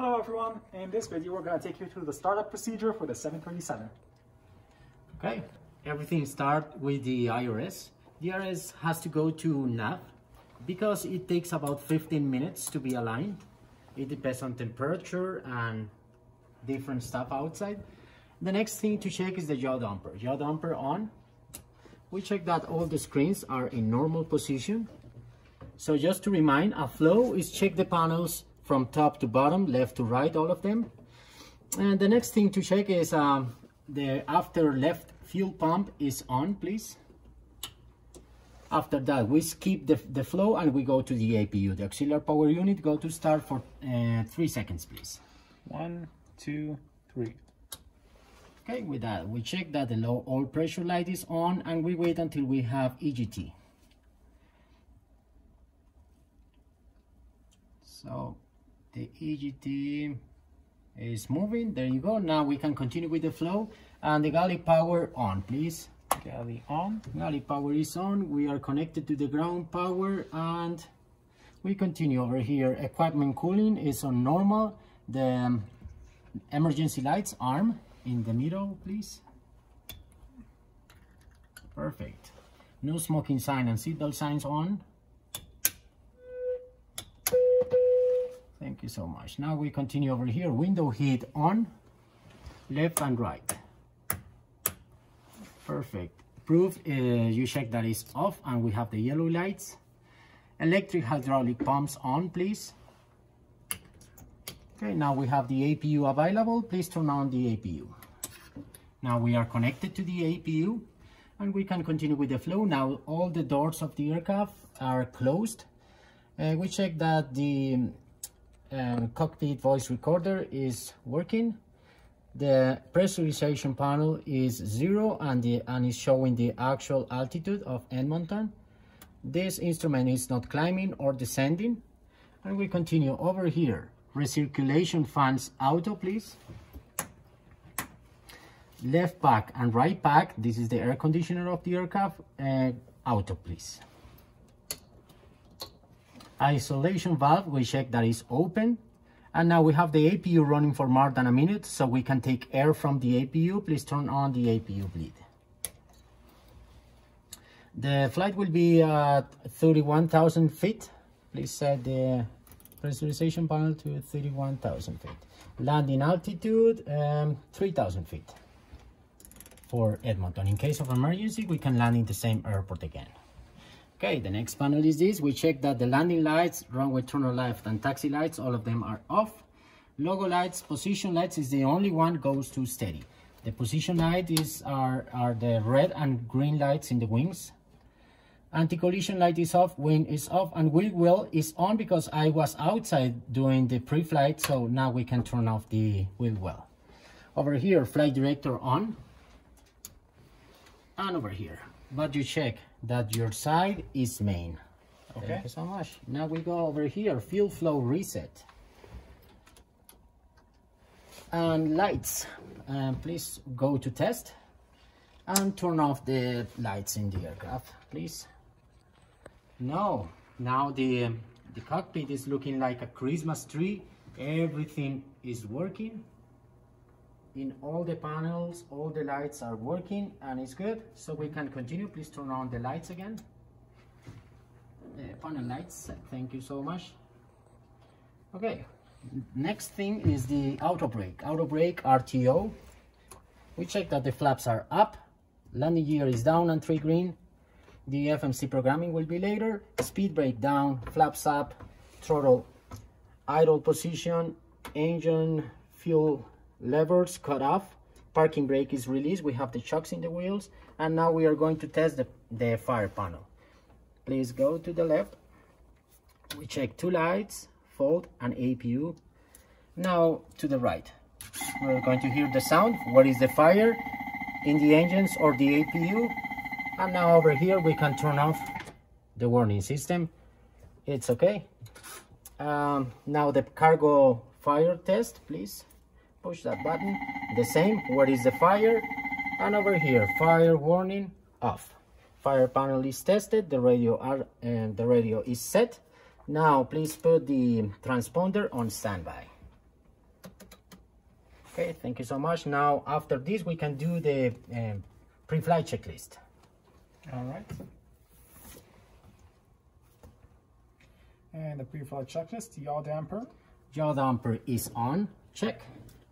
Hello everyone, in this video we're going to take you through the startup procedure for the 737. Okay, everything start with the IRS. The IRS has to go to nav because it takes about 15 minutes to be aligned. It depends on temperature and different stuff outside. The next thing to check is the yaw damper. Yaw damper on. We check that all the screens are in normal position. So just to remind, a flow is check the panels from top to bottom, left to right, all of them. And the next thing to check is um, the after left fuel pump is on, please. After that, we skip the, the flow and we go to the APU. The auxiliary power unit, go to start for uh, three seconds, please. One, two, three. Okay, with that, we check that the low oil pressure light is on and we wait until we have EGT. So the EGT is moving. There you go. Now we can continue with the flow. And the galley power on, please. Galley on. Galley power is on. We are connected to the ground power and we continue over here. Equipment cooling is on normal. The emergency lights arm in the middle, please. Perfect. No smoking sign and seatbelt signs on. Thank you so much. Now we continue over here. Window heat on, left and right. Perfect. Probe, uh, you check that is off and we have the yellow lights. Electric hydraulic pumps on, please. Okay, now we have the APU available. Please turn on the APU. Now we are connected to the APU and we can continue with the flow. Now all the doors of the aircraft are closed. Uh, we check that the um, cockpit voice recorder is working. The pressurization panel is zero and, the, and is showing the actual altitude of Edmonton. This instrument is not climbing or descending. And we continue over here. Recirculation fans auto, please. Left pack and right pack, this is the air conditioner of the aircraft, uh, auto, please. Isolation valve, we check that is open. And now we have the APU running for more than a minute, so we can take air from the APU. Please turn on the APU bleed. The flight will be at 31,000 feet. Please set the pressurization panel to 31,000 feet. Landing altitude, um, 3,000 feet for Edmonton. In case of emergency, we can land in the same airport again. Okay, the next panel is this. We check that the landing lights, runway turn on left, and taxi lights, all of them are off. Logo lights, position lights is the only one goes to steady. The position light is are, are the red and green lights in the wings. Anti-collision light is off, wing is off, and wheel well is on because I was outside doing the pre-flight, so now we can turn off the wheel well. Over here, flight director on. And over here, but you check that your side is main. Okay. Thank you so much. Now we go over here, fuel flow reset. And lights, uh, please go to test and turn off the lights in the aircraft, please. No, now the, the cockpit is looking like a Christmas tree. Everything is working in all the panels all the lights are working and it's good. So we can continue. Please turn on the lights again. The panel lights thank you so much. Okay next thing is the auto brake. Auto brake RTO we check that the flaps are up. Landing gear is down and three green. The FMC programming will be later. Speed brake down flaps up throttle idle position engine fuel levers cut off parking brake is released we have the shocks in the wheels and now we are going to test the, the fire panel. Please go to the left. We check two lights fold and APU now to the right. We're going to hear the sound. What is the fire in the engines or the APU and now over here we can turn off the warning system. It's okay. Um, now the cargo fire test please push that button the same where is the fire and over here fire warning off fire panel is tested the radio are and the radio is set now please put the transponder on standby Okay, thank you so much. Now, after this, we can do the um, pre-flight checklist. All right. And the pre-flight checklist, yaw damper, Yaw damper is on, check.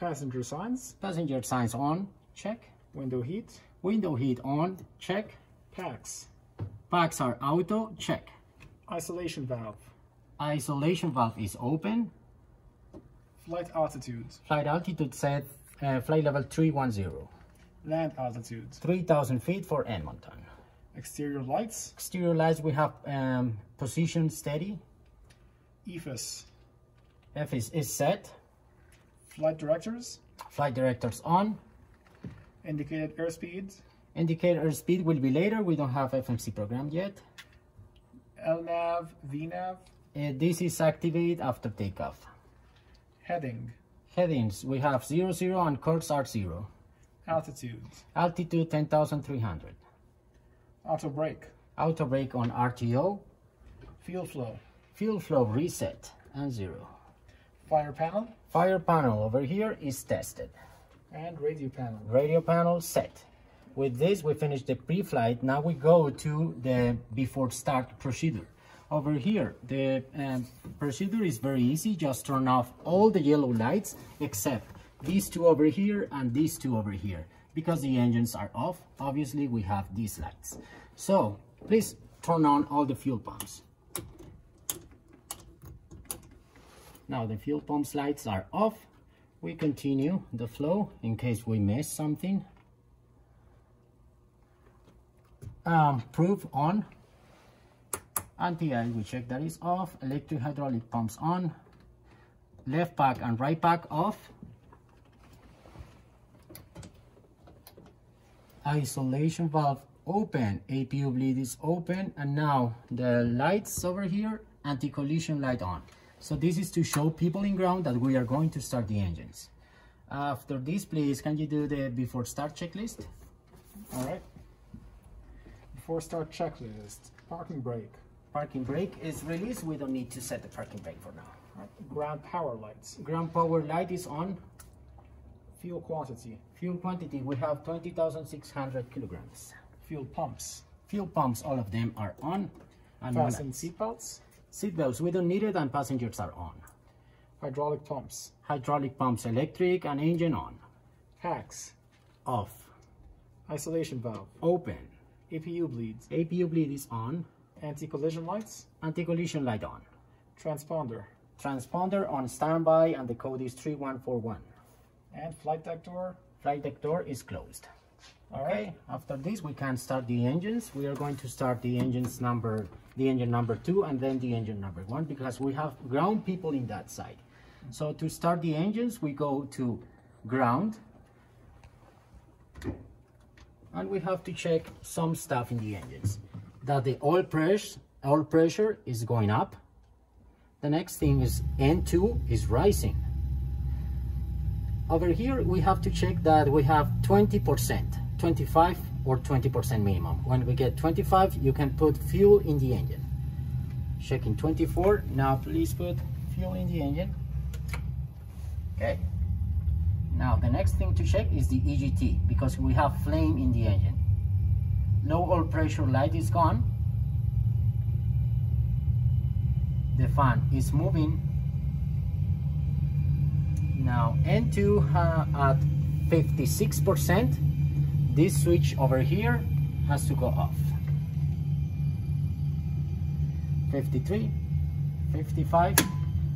Passenger signs, Passenger signs on, check. window heat, Window heat on, check. packs, Packs are auto, check. isolation valve, Isolation valve is open. flight altitude, Flight altitude set, uh, flight level 310. land altitude, 3000 feet for Edmonton. exterior lights, Exterior lights, we have um, position steady. EFIS, F is, is set. Flight directors, Flight directors on. indicated airspeed, Indicator speed will be later. We don't have FMC programmed yet. LNAV, VNAV, Uh, this is activate after takeoff. heading, Headings, we have 00, zero and course are 0. altitude, Altitude 10,300. auto brake, Auto brake on RTO. fuel flow, Fuel flow reset and 0. fire panel, Fire panel over here is tested. and radio panel. Radio panel set. With this, we finish the pre-flight. Now we go to the before start procedure. Over here, the um, procedure is very easy. Just turn off all the yellow lights except these two over here and these two over here. Because the engines are off, obviously we have these lights. So please turn on all the fuel pumps. Now the fuel pumps lights are off. We continue the flow in case we miss something. Um, probe on. Anti-air, we check that is off. Electric hydraulic pumps on. Left pack and right pack off. Isolation valve open. APU bleed is open. And now the lights over here, anti-collision light on. So this is to show people in ground that we are going to start the engines. After this, please, can you do the before start checklist? All right. Before start checklist, parking brake, Parking brake is released. We don't need to set the parking brake for now. right. ground power lights, Ground power light is on. fuel quantity, Fuel quantity, we have 20,600 kilograms. fuel pumps, Fuel pumps, all of them are on. And fasten seatbelts, seat belts, we don't need it and passengers are on. hydraulic pumps, Hydraulic pumps, electric and engine on. packs, Off. isolation valve, Open. APU bleeds, APU bleed is on. anti-collision lights, Anti-collision light on. transponder, Transponder on standby and the code is 3141. and flight deck door. Flight deck door is closed. All Okay, right. after this we can start the engines. We are going to start the engines number, the engine number two and then the engine number one because we have ground people in that side. So to start the engines, we go to ground and we have to check some stuff in the engines. That the oil pressure, oil pressure is going up. The next thing is N2 is rising. Over here, we have to check that we have 20%, 25 or 20% minimum. When we get 25, you can put fuel in the engine. Checking 24, now please put fuel in the engine. Okay. Now the next thing to check is the EGT because we have flame in the engine. Low oil pressure light is gone. The fan is moving now N2 uh, at 56%. This switch over here has to go off. 53, 55,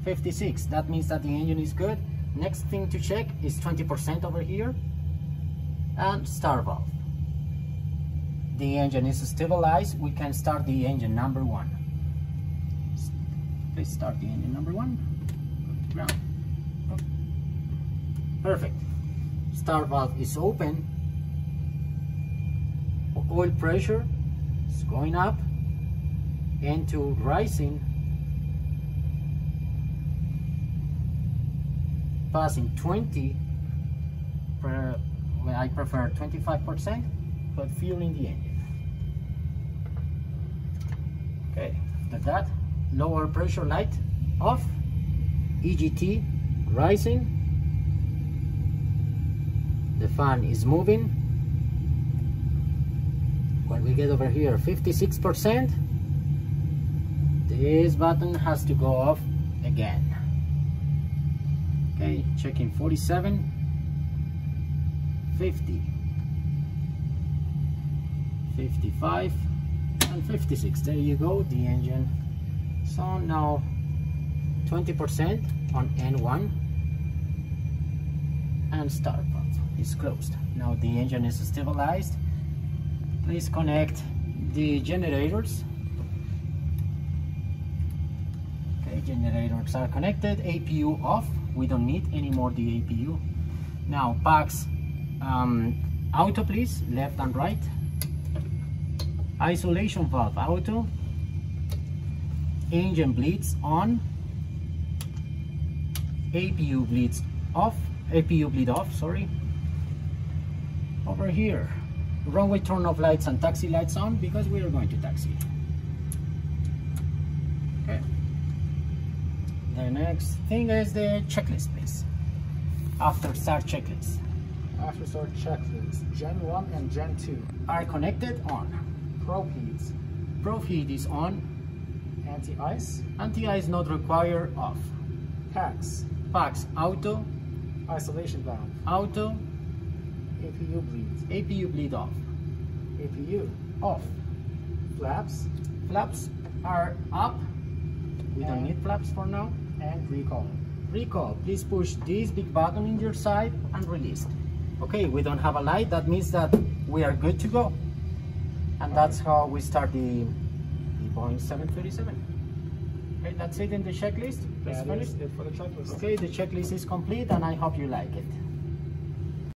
56. That means that the engine is good. Next thing to check is 20% over here and star valve. The engine is stabilized. We can start the engine number one. Please start the engine number one. Ground. Perfect. Star valve is open. Oil pressure is going up. N2 rising. Passing 20. Per, well, I prefer 25%, but fuel in the engine. Okay, after that, lower pressure light off. EGT rising the fan is moving. When we get over here 56 percent. This button has to go off again. Okay checking 47 50 55 and 56 there you go the engine. So now 20% on N1 and start is closed. Now the engine is stabilized. Please connect the generators. Okay generators are connected. APU off. We don't need anymore the APU now packs um, auto please. Left and right. Isolation valve auto. Engine bleeds on. APU bleeds off. APU bleed off sorry over here runway turn off lights and taxi lights on because we are going to taxi okay the next thing is the checklist please after start checklist After start checklist. Gen 1 and Gen 2. are connected on Probe heats. probe heat is on Anti-ice. anti-ice not required off Packs. PAX auto Isolation valve. auto APU bleeds. APU bleed off. APU. off. Flaps. flaps are up. We don't need flaps for now. And recall. recall. Please push this big button in your side and release. Okay we don't have a light. That means that we are good to go. And that's how we start the, the Boeing 737 okay that's it in the checklist. Let's That it for the checklist. okay the checklist is complete and I hope you like it